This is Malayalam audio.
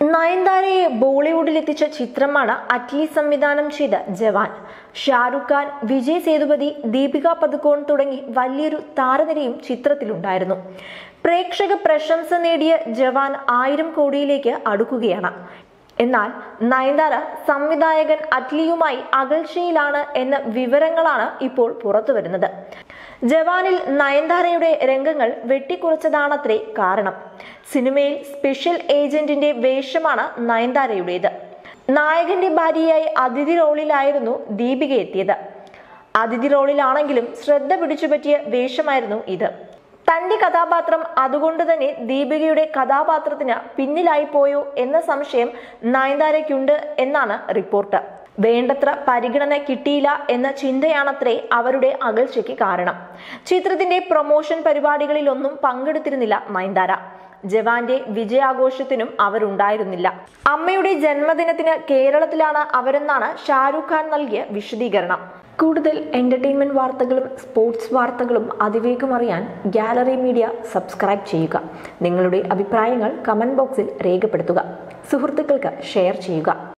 നയൻതാരയെ ബോളിവുഡിൽ എത്തിച്ച ചിത്രമാണ് അറ്റ്ലി സംവിധാനം ചെയ്ത ജവാൻ. ഷാറുഖ് ഖാൻ വിജയ് സേതുപതി ദീപിക പദുക്കോൺ തുടങ്ങി വലിയൊരു താരനിരയും ചിത്രത്തിലുണ്ടായിരുന്നു. പ്രേക്ഷക പ്രശംസ നേടിയ ജവാൻ ആയിരം കോടിയിലേക്ക് അടുക്കുകയാണ്. എന്നാൽ നയൻതാര സംവിധായകൻ അറ്റ്ലിയുമായി അകൽച്ചയിലാണ് എന്ന വിവരങ്ങളാണ് ഇപ്പോൾ പുറത്തുവരുന്നത്. ജവാനിൽ നയൻതാരയുടെ രംഗങ്ങൾ വെട്ടിക്കുറച്ചതാണത്രേ കാരണം. സിനിമയിൽ സ്പെഷ്യൽ ഏജന്റിന്റെ വേഷമാണ് നയൻതാരയുടേത്. നായകന്റെ ഭാര്യയായി അതിഥി റോളിലായിരുന്നു ദീപിക എത്തിയത്. അതിഥി റോളിലാണെങ്കിലും ശ്രദ്ധ പിടിച്ചുപറ്റിയ വേഷമായിരുന്നു ഇത്. തന്റെ കഥാപാത്രം അതുകൊണ്ട് തന്നെ ദീപികയുടെ കഥാപാത്രത്തിന് പിന്നിലായി പോയോ എന്ന സംശയം നയൻതാരയ്ക്കുണ്ട് എന്നാണ് റിപ്പോർട്ട്. വേണ്ടത്ര പരിഗണന കിട്ടിയില്ല എന്ന ചിന്തയാണത്രേ അവരുടെ അകൽച്ചയ്ക്ക് കാരണം. ചിത്രത്തിന്റെ പ്രൊമോഷൻ പരിപാടികളിലൊന്നും പങ്കെടുത്തിരുന്നില്ല നയൻതാര. ജവാന്റെ വിജയാഘോഷത്തിനും അവരുണ്ടായിരുന്നില്ല. അമ്മയുടെ ജന്മദിനത്തിന് കേരളത്തിലാണ് അവരെന്നാണ് ഷാരൂഖ് ഖാൻ നൽകിയ വിശദീകരണം. കൂടുതൽ എന്റർടൈൻമെന്റ് വാർത്തകളും സ്പോർട്സ് വാർത്തകളും അതിവേഗം അറിയാൻ ഗാലറി മീഡിയ സബ്സ്ക്രൈബ് ചെയ്യുക. നിങ്ങളുടെ അഭിപ്രായങ്ങൾ കമന്റ് ബോക്സിൽ രേഖപ്പെടുത്തുക. സുഹൃത്തുക്കൾക്ക് ഷെയർ ചെയ്യുക.